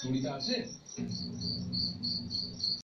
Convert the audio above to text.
চুড়িটা আছে?